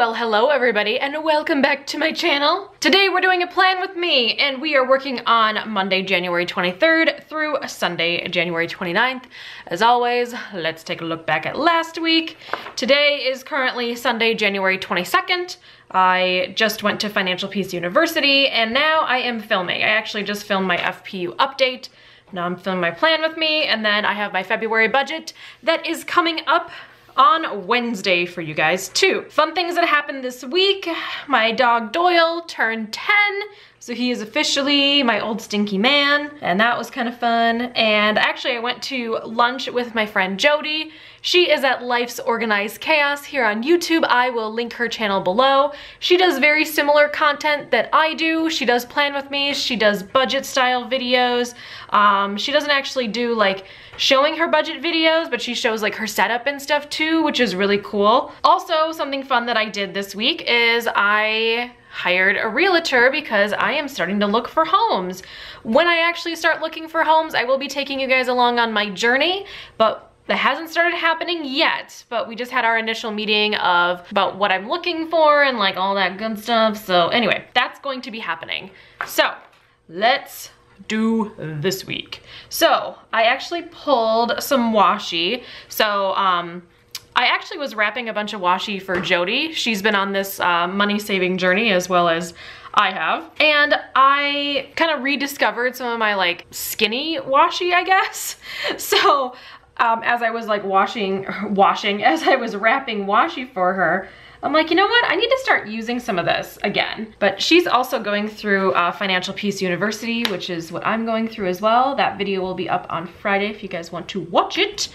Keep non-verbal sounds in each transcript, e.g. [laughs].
Well, hello everybody and welcome back to my channel. Today we're doing a plan with me and we are working on Monday, January 23rd through Sunday, January 29th. As always, let's take a look back at last week. Today is currently Sunday, January 22nd. I just went to Financial Peace University and now I am filming. I actually just filmed my FPU update. Now I'm filming my plan with me and then I have my February budget that is coming up on Wednesday for you guys too. Fun things that happened this week. My dog Doyle turned 10, so he is officially my old stinky man, and that was kind of fun. And actually I went to lunch with my friend Jodi. She is at Life's Organized Chaos here on YouTube. I will link her channel below. She does very similar content that I do. She does plan with me. She does budget style videos. Um, she doesn't actually do like showing her budget videos, but she shows like her setup and stuff too, which is really cool. Also, something fun that I did this week is I hired a realtor because I am starting to look for homes. When I actually start looking for homes, I will be taking you guys along on my journey, but that hasn't started happening yet, but we just had our initial meeting of about what I'm looking for and like all that good stuff. So anyway, that's going to be happening. So let's do this week. So I actually pulled some washi. So um, I actually was wrapping a bunch of washi for Jodi. She's been on this uh, money saving journey as well as I have. And I kind of rediscovered some of my like skinny washi, I guess. [laughs] So um, as I was like washing, [laughs] washing, as I was wrapping washi for her, I'm like, you know what? I need to start using some of this again. But she's also going through uh, Financial Peace University, which is what I'm going through as well. That video will be up on Friday if you guys want to watch it.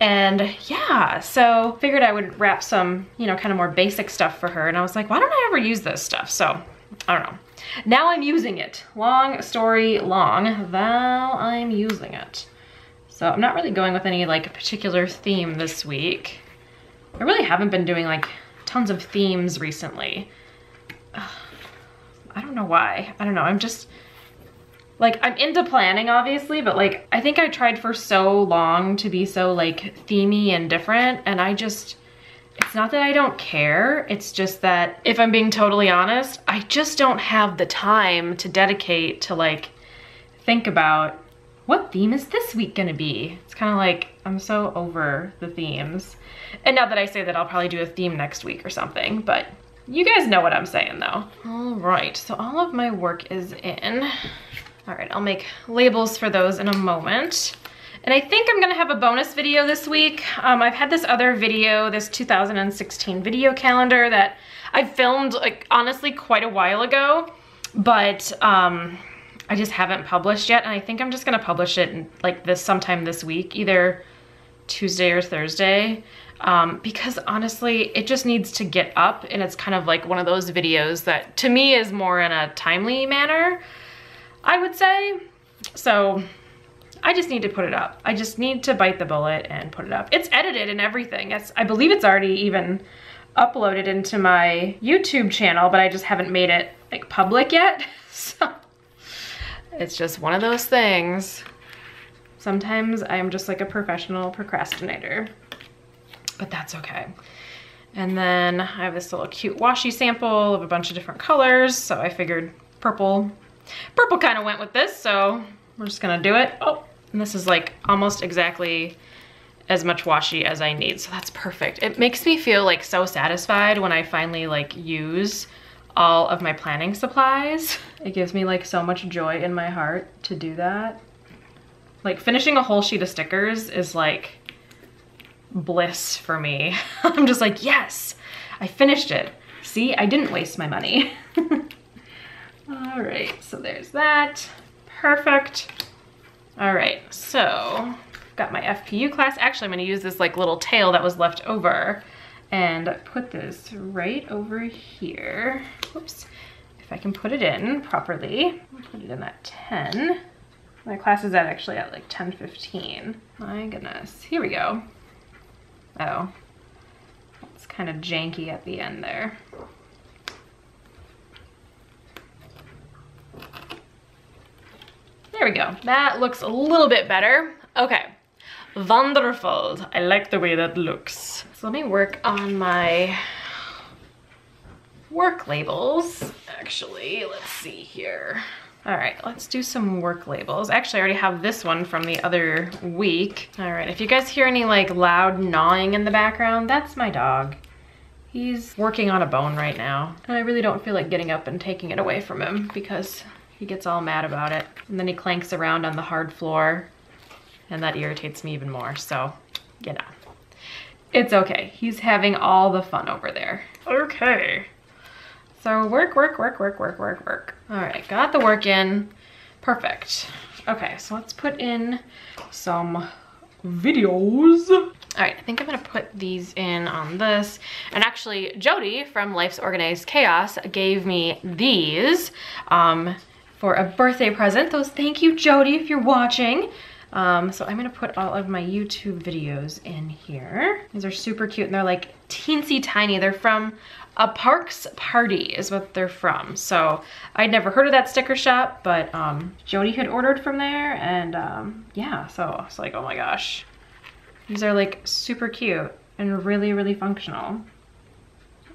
And yeah, so figured I would wrap some, you know, kind of more basic stuff for her. And I was like, why don't I ever use this stuff? So I don't know. Now I'm using it. Long story long, now I'm using it. So I'm not really going with any like particular theme this week. I really haven't been doing like tons of themes recently. Ugh, I don't know why. I don't know. I'm just like I'm into planning obviously, but like I think I tried for so long to be so like themey and different and I just it's not that I don't care, it's just that if I'm being totally honest, I just don't have the time to dedicate to like think about what theme is this week gonna be? It's kind of like, I'm so over the themes. And now that I say that, I'll probably do a theme next week or something, but you guys know what I'm saying though. All right, so all of my work is in. All right, I'll make labels for those in a moment. And I think I'm gonna have a bonus video this week. Um, I've had this other video, this 2016 video calendar that I filmed like honestly quite a while ago, but um, I just haven't published yet. And I think I'm just gonna publish it in, like this sometime this week, either Tuesday or Thursday. Um, because honestly, it just needs to get up and it's kind of like one of those videos that to me is more in a timely manner, I would say. So I just need to put it up. I just need to bite the bullet and put it up. It's edited and everything. It's, I believe it's already even uploaded into my YouTube channel, but I just haven't made it like public yet. [laughs] So it's just one of those things. Sometimes I'm just like a professional procrastinator, but that's okay. And then I have this little cute washi sample of a bunch of different colors. So I figured purple, purple kind of went with this. So we're just gonna do it. Oh, and this is like almost exactly as much washi as I need. So that's perfect. It makes me feel like so satisfied when I finally like use all of my planning supplies. It gives me like so much joy in my heart to do that. Like finishing a whole sheet of stickers is like bliss for me. [laughs] I'm just like, yes, I finished it. See, I didn't waste my money. [laughs] all right, so there's that. Perfect. All right, so got my FPU class. Actually, I'm gonna use this like little tail that was left over and put this right over here. Whoops. If I can put it in properly, put it in at 10. My class is at actually at like 10, 15. My goodness, here we go. Oh, it's kind of janky at the end there. There we go. That looks a little bit better. Wonderful. I like the way that looks. So let me work on my work labels. Actually, let's see here. All right, let's do some work labels. Actually, I already have this one from the other week. All right, if you guys hear any like loud gnawing in the background, that's my dog. He's working on a bone right now. And I really don't feel like getting up and taking it away from him because he gets all mad about it. And then he clanks around on the hard floor and that irritates me even more. So, you know, it's okay. He's having all the fun over there. Okay. So work, work, work, work, work, work, work. All right, got the work in. Perfect. Okay, so let's put in some videos. All right, I think I'm gonna put these in on this. And actually, Jodi from Life's Organized Chaos gave me these um, for a birthday present. Those, thank you, Jodi, if you're watching. Um, so I'm gonna put all of my YouTube videos in here. These are super cute and they're like teensy tiny. They're from a Parks Party is what they're from. So I'd never heard of that sticker shop, but um, Jodi had ordered from there and um, yeah, so I was like, oh my gosh. These are like super cute and really, really functional.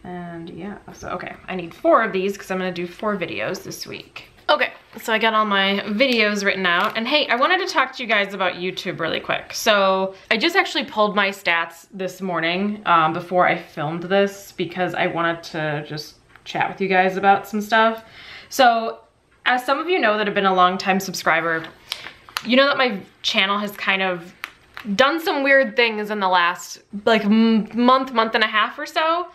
And yeah, so okay, I need four of these because I'm gonna do four videos this week. Okay, so I got all my videos written out. And hey, I wanted to talk to you guys about YouTube really quick. So I just actually pulled my stats this morning um, before I filmed this because I wanted to just chat with you guys about some stuff. So as some of you know that have been a long time subscriber, you know that my channel has kind of done some weird things in the last like month, month and a half or so.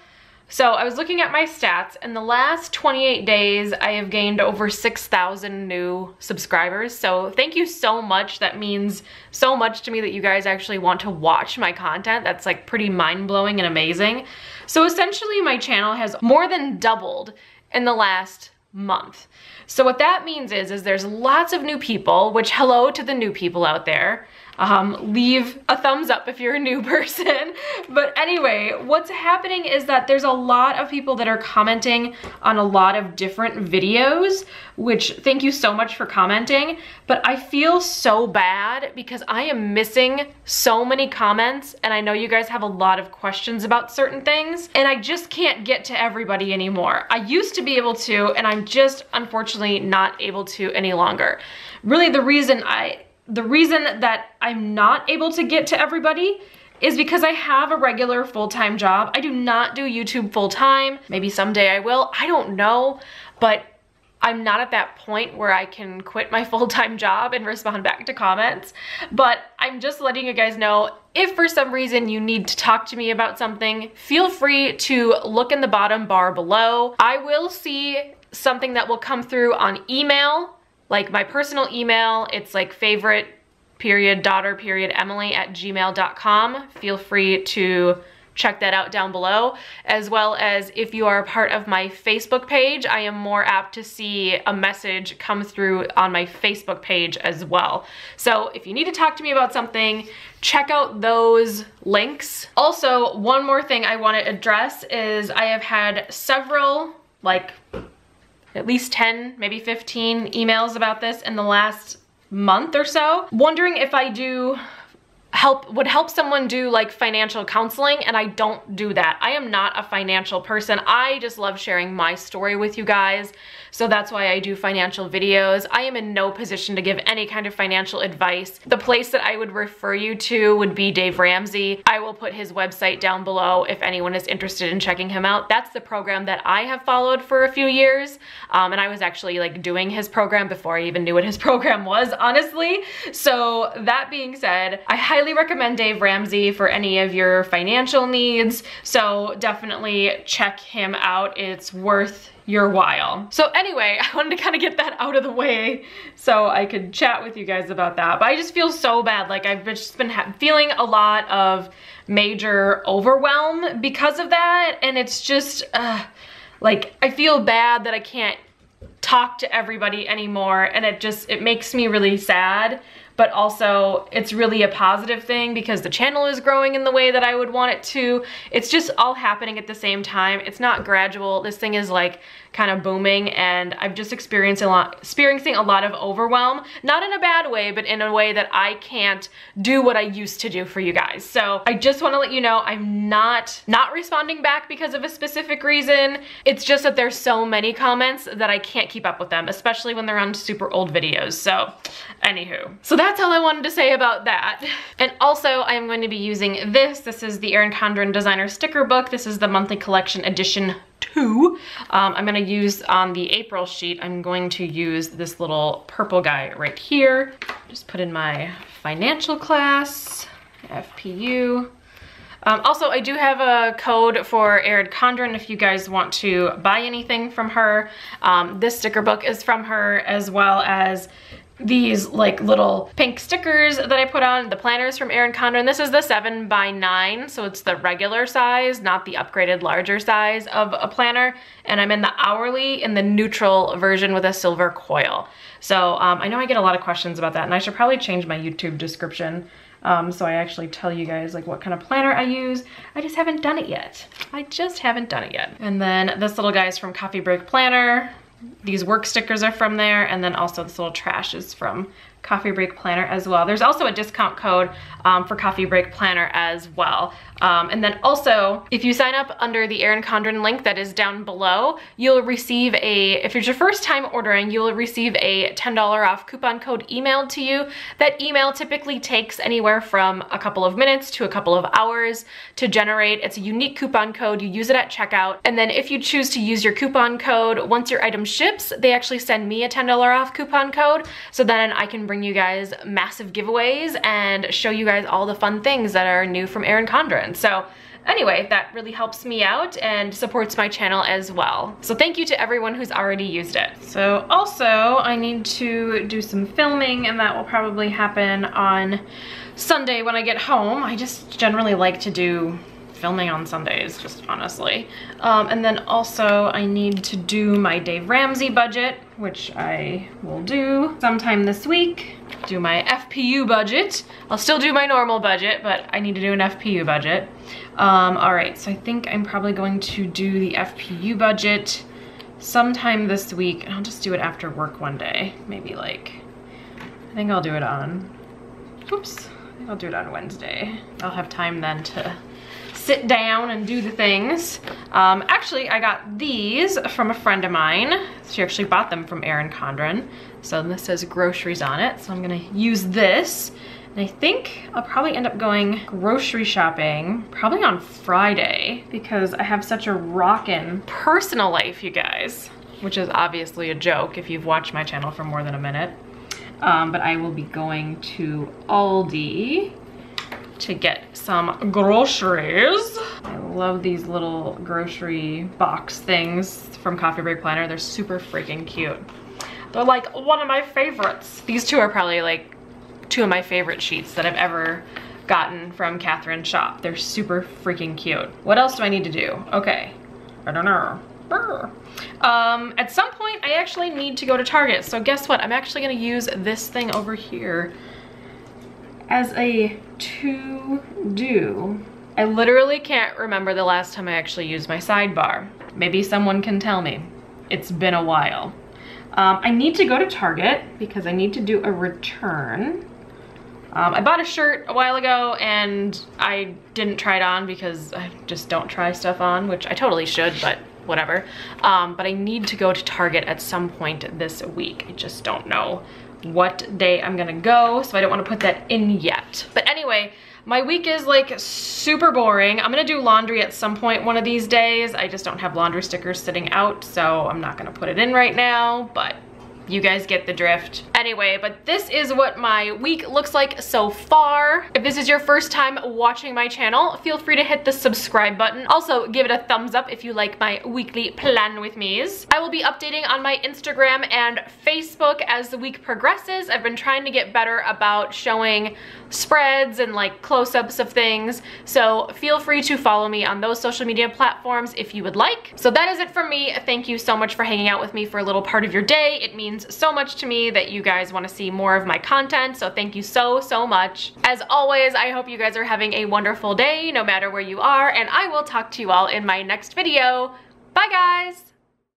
So I was looking at my stats and the last 28 days I have gained over 6,000 new subscribers. So thank you so much. That means so much to me that you guys actually want to watch my content. That's like pretty mind-blowing and amazing. So essentially my channel has more than doubled in the last month. So what that means is, is there's lots of new people, which hello to the new people out there. Um, leave a thumbs up if you're a new [laughs] person. but anyway, what's happening is that there's a lot of people that are commenting on a lot of different videos, which thank you so much for commenting. But I feel so bad because I am missing so many comments and I know you guys have a lot of questions about certain things and I just can't get to everybody anymore. I used to be able to and I'm just unfortunately not able to any longer. Really the reason I the reason that I'm not able to get to everybody is because I have a regular full-time job. I do not do YouTube full-time. Maybe someday I will, I don't know, but I'm not at that point where I can quit my [laughs] full-time job and respond back to comments, but I'm just letting you guys know if for some reason you need to talk to me about something, feel free to look in the bottom bar below. I will see something that will come through on email like my personal email, it's like favorite period daughter period Emily at gmail.com. Feel free to check that out down below, as well as if you are a part of my Facebook page, I am more apt to see a message come through on my Facebook page as well. So if you need to talk to me about something, check out those links. Also, one more thing I want to address is I have had several like at least 10, maybe 15 emails about this in the last month or so, wondering if I do help would help someone do like financial counseling and I don't do that. I am not a financial person. I just love sharing my story with you guys. So that's why I do financial videos. I am in no position to give any kind of financial advice. The place that I would refer you to would be Dave Ramsey. I will put his website down below if anyone is interested in checking him out. That's the program that I have followed for a few years. Um, and I was actually like doing his program before I even knew what his [laughs] program was, honestly. So that being said, I highly recommend Dave Ramsey for any of your financial needs. So definitely check him out. It's worth your while. So anyway, [laughs] I wanted to kind of get that out of the way so I could chat with you guys about that. But I just feel so bad. Like I've just been feeling a lot of major overwhelm because of that. And it's just, uh, like, I feel bad that I can't talk to everybody anymore. And it just, it makes me really sad. But also it's really a positive thing because the channel is growing in the way that I would want it to. It's just all happening at the same time. It's not gradual. This thing is like kind of booming and I've just experienced a lot, experiencing a lot of overwhelm, not in a bad way, but in a way that I can't do what I used to do for you guys. So I just wanna let you know I'm not, not responding back because of a specific reason. It's just that there's so many comments that I can't keep up with them, especially when they're on super old videos. So anywho, so that's all I wanted to say about that. And also I'm going to be using this. This is the Erin Condren designer sticker book. This is the monthly collection edition two. Um, I'm gonna use on the April sheet, I'm going to use this little purple guy right here. Just put in my financial class, FPU. Um, also, I do have a code for Erin Condren if you guys want to buy anything from her. Um, this sticker book is from her as well as these like little pink stickers that I put on, the planners from Erin Condren. This is the seven by nine, so it's the regular size, not the upgraded larger size of a planner. And I'm in the hourly in the neutral version with a silver coil. So um, I know I get a lot of questions about that and I should probably change my YouTube description um, so I actually tell you guys like what kind of planner I use. I just haven't done it yet. I just haven't done it yet. And then this little guy is from Coffee Break Planner. These work stickers are from there, and then also this little trash is from Coffee Break Planner as well. There's also a discount code um, for Coffee Break Planner as well. Um, and then also, if you sign up under the Erin Condren link that is down below, you'll receive a, if it's your first time ordering, you'll receive a $10 off coupon code emailed to you. That email typically takes anywhere from a couple of minutes to a couple of hours to generate. It's a unique coupon code. You use it at checkout. And then if you choose to use your coupon code, once your item ships, they actually send me a $10 off coupon code. So then I can bring you guys massive giveaways and show you guys all the fun things that are new from Erin Condren. So anyway, that really helps me out and supports my channel as well. So thank you to everyone who's already used it. So also I need to do some filming and that will probably happen on Sunday when I get home. I just generally like to do filming on Sundays, just honestly. Um, and then also I need to do my Dave Ramsey budget, which I will do sometime this week. Do my FPU budget. I'll still do my normal budget, but I need to do an FPU budget. Um, all right, so I think I'm probably going to do the FPU budget sometime this week. I'll just do it after work one day. Maybe like, I think I'll do it on, oops, I'll do it on Wednesday. I'll have time then to sit down and do the things. Um, actually, I got these from a friend of mine. She actually bought them from Erin Condren. So this says groceries on it. So I'm gonna use this. And I think I'll probably end up going grocery shopping probably on Friday because I have such a rockin' personal life, you guys, which is obviously a joke if you've watched my channel for more than a minute. Um, but I will be going to Aldi to get some groceries. I love these little grocery box things from Coffee Break Planner. They're super freaking cute. They're like one of my favorites. These two are probably like two of my favorite sheets that I've ever gotten from Catherine's shop. They're super freaking cute. What else do I need to do? Okay, I don't know. Um, at some point, I actually need to go to Target. So guess what? I'm actually gonna use this thing over here as a to-do. I literally can't remember the last time I actually used my sidebar. Maybe someone can tell me. It's been a while. Um, I need to go to Target because I need to do a return. Um, I bought a shirt a while ago and I didn't try it on because I just don't try stuff on, which I totally should, but whatever. Um, but I need to go to Target at some point this week. I just don't know what day I'm gonna go, so I don't wanna put that in yet. But anyway, my week is like super boring. I'm gonna do laundry at some point one of these days. I just don't have laundry stickers sitting out, so I'm not gonna put it in right now, but you guys get the drift. Anyway, but this is what my week looks like so far. If this is your first time watching my channel, feel free to hit the subscribe button. Also, give it a thumbs up if you like my weekly plan with me's. I will be updating on my Instagram and Facebook as the week progresses. I've been trying to get better about showing spreads and like close-ups of things. So feel free to follow me on those social media platforms if you would like. So that is it from me. Thank you so much for hanging out with me for a little part of your day. It means means so much to me that you guys want to see more of my content, so thank you so, so much. As always, I hope you guys are having a wonderful day, no matter where you are, and I will talk to you all in my next video. Bye guys!